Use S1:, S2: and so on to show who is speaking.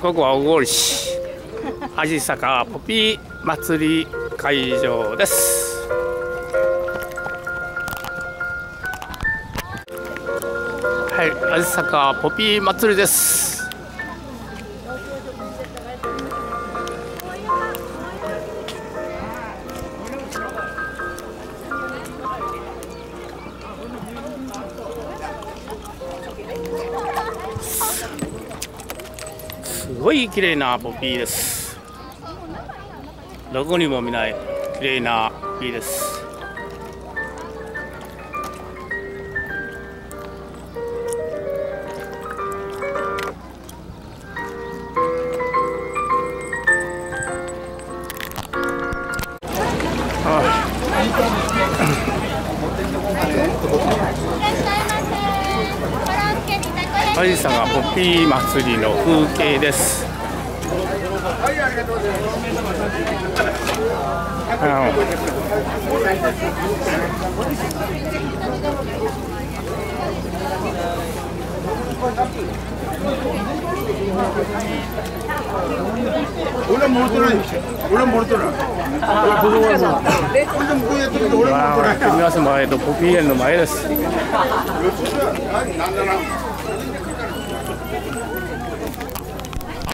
S1: ここは小郡市。味坂ポピー祭り会場です。はい味坂ポピー祭りです。ごい綺麗なポピーです。どこにも見ない綺麗なポピーです。アジサがポピー祭りの風景です。
S2: 俺も持ってない。俺も持ってない。俺子供は俺もこうやってるけど俺も持ってない。
S1: 組み合わせ前とポピー園の前です。
S2: なんだな。